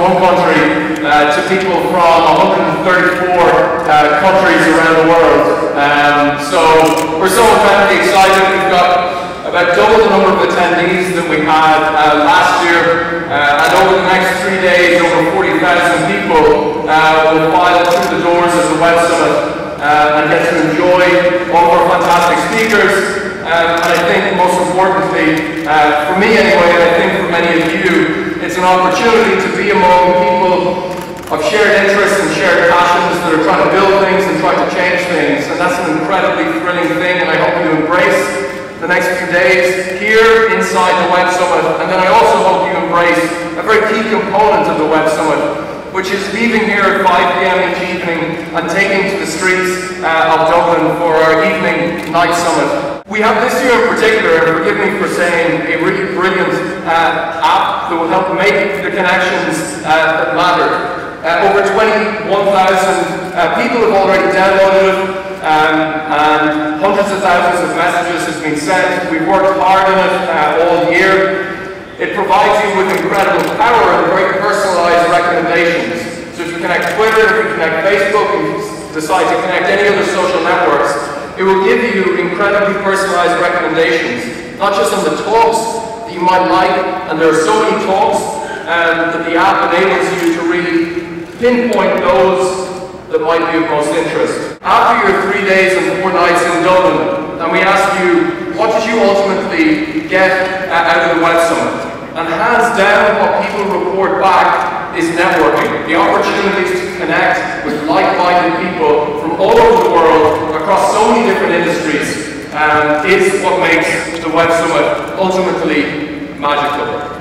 one country uh, to people from 134 uh, countries around the world. Um, so we're so incredibly excited. We've got about double the number of attendees that we had uh, last year. Uh, and over the next three days, over 40,000 people will file through the doors of the Web Summit and get to enjoy all of our fantastic speakers. Um, and I think most importantly, uh, for me anyway, and I think for many of you, it's an opportunity to be among people of shared interests and shared passions that are trying to build things and trying to change things. And that's an incredibly thrilling thing, and I hope you embrace the next few days here inside the Web Summit. And then I also hope you embrace a very key component of the Web Summit, which is leaving here at 5 p.m. and taking to the streets uh, of Dublin for our evening night summit. We have this year in particular, and forgive me for saying, a really brilliant uh, app that will help make the connections uh, that matter. Uh, over 21,000 uh, people have already downloaded it, um, and hundreds of thousands of messages have been sent. We've worked hard on it uh, all year. It provides you with incredible power and very personalized recommendations. So if you connect Twitter, if you connect Facebook, you decide to connect any other social networks, it will give you incredibly personalized recommendations, not just on the talks that you might like, and there are so many talks um, that the app enables you to really pinpoint those that might be of most interest. After your three days and four nights in Dublin, and we ask you, what did you ultimately get out of the Web Summit? And hands down, what people report back is networking. The opportunities to connect with like-minded people from all over the world across so many different industries um, is what makes the Web Summit ultimately magical.